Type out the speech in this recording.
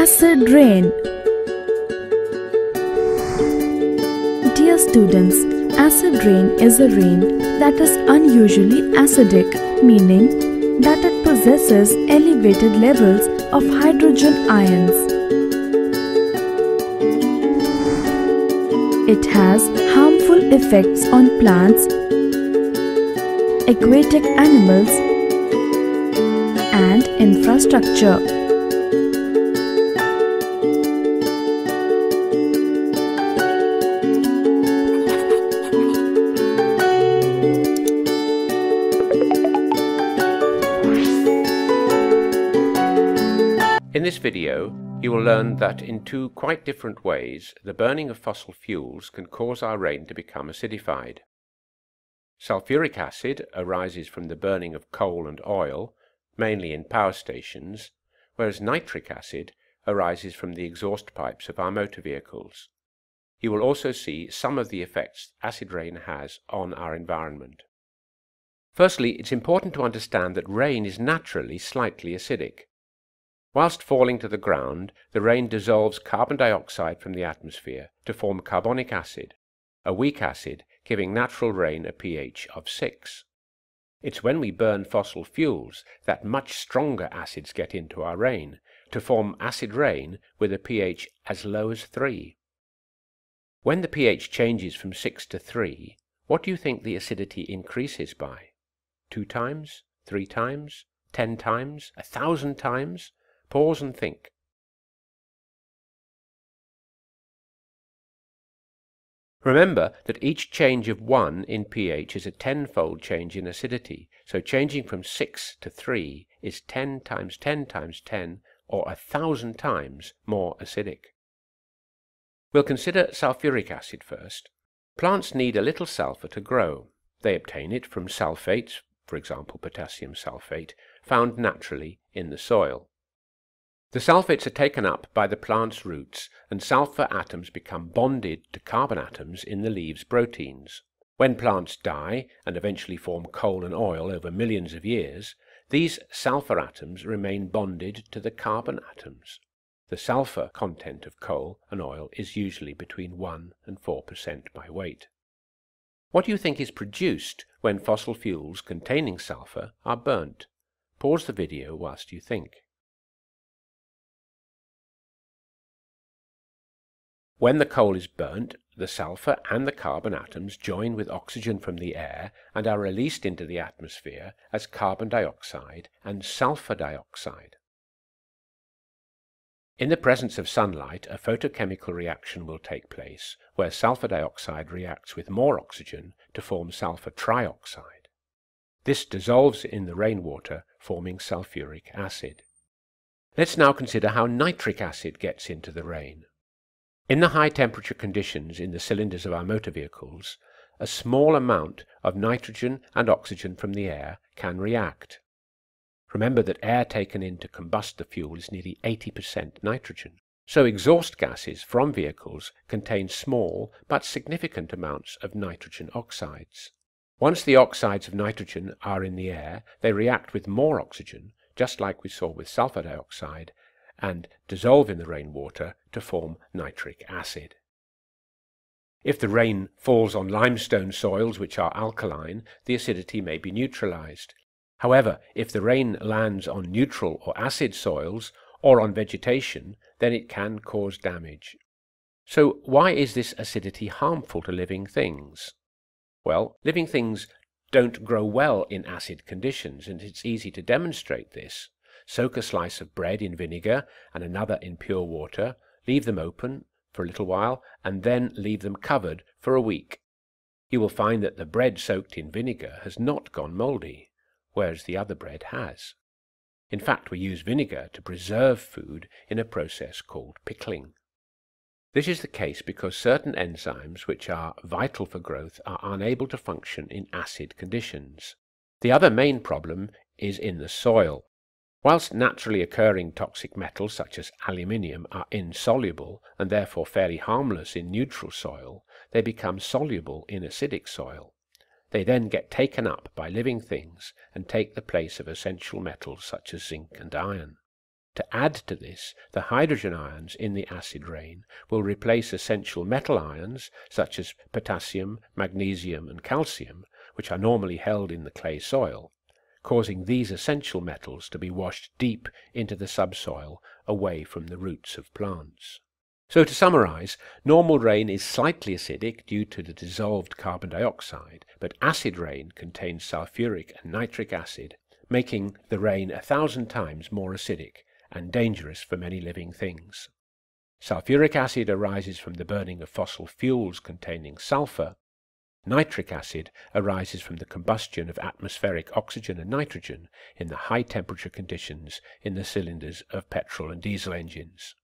Acid rain. Dear students, acid rain is a rain that is unusually acidic, meaning that it possesses elevated levels of hydrogen ions. It has harmful effects on plants, aquatic animals, and infrastructure. In this video, you will learn that in two quite different ways, the burning of fossil fuels can cause our rain to become acidified. Sulfuric acid arises from the burning of coal and oil, mainly in power stations, whereas nitric acid arises from the exhaust pipes of our motor vehicles. You will also see some of the effects acid rain has on our environment. Firstly, it's important to understand that rain is naturally slightly acidic. Whilst falling to the ground, the rain dissolves carbon dioxide from the atmosphere to form carbonic acid, a weak acid giving natural rain a pH of 6. It's when we burn fossil fuels that much stronger acids get into our rain, to form acid rain with a pH as low as 3. When the pH changes from 6 to 3, what do you think the acidity increases by? Two times? Three times? Ten times? A thousand times? Pause and think. Remember that each change of 1 in pH is a tenfold change in acidity, so changing from 6 to 3 is 10 times 10 times 10, or a thousand times more acidic. We'll consider sulfuric acid first. Plants need a little sulfur to grow. They obtain it from sulfates, for example potassium sulfate, found naturally in the soil. The sulfates are taken up by the plant's roots and sulfur atoms become bonded to carbon atoms in the leaves' proteins. When plants die and eventually form coal and oil over millions of years, these sulfur atoms remain bonded to the carbon atoms. The sulfur content of coal and oil is usually between 1 and 4% by weight. What do you think is produced when fossil fuels containing sulfur are burnt? Pause the video whilst you think. When the coal is burnt, the sulfur and the carbon atoms join with oxygen from the air and are released into the atmosphere as carbon dioxide and sulfur dioxide. In the presence of sunlight, a photochemical reaction will take place where sulfur dioxide reacts with more oxygen to form sulfur trioxide. This dissolves in the rainwater, forming sulfuric acid. Let's now consider how nitric acid gets into the rain. In the high temperature conditions in the cylinders of our motor vehicles, a small amount of nitrogen and oxygen from the air can react. Remember that air taken in to combust the fuel is nearly 80% nitrogen. So exhaust gases from vehicles contain small but significant amounts of nitrogen oxides. Once the oxides of nitrogen are in the air, they react with more oxygen, just like we saw with sulfur dioxide, and dissolve in the rainwater to form nitric acid. If the rain falls on limestone soils which are alkaline, the acidity may be neutralized. However, if the rain lands on neutral or acid soils or on vegetation, then it can cause damage. So why is this acidity harmful to living things? Well, living things don't grow well in acid conditions, and it's easy to demonstrate this. Soak a slice of bread in vinegar and another in pure water, leave them open for a little while, and then leave them covered for a week. You will find that the bread soaked in vinegar has not gone mouldy, whereas the other bread has. In fact, we use vinegar to preserve food in a process called pickling. This is the case because certain enzymes which are vital for growth are unable to function in acid conditions. The other main problem is in the soil. Whilst naturally occurring toxic metals such as aluminium are insoluble and therefore fairly harmless in neutral soil, they become soluble in acidic soil. They then get taken up by living things and take the place of essential metals such as zinc and iron. To add to this, the hydrogen ions in the acid rain will replace essential metal ions such as potassium, magnesium and calcium, which are normally held in the clay soil, causing these essential metals to be washed deep into the subsoil away from the roots of plants. So to summarize, normal rain is slightly acidic due to the dissolved carbon dioxide, but acid rain contains sulfuric and nitric acid, making the rain a thousand times more acidic and dangerous for many living things. Sulfuric acid arises from the burning of fossil fuels containing sulfur. Nitric acid arises from the combustion of atmospheric oxygen and nitrogen in the high temperature conditions in the cylinders of petrol and diesel engines.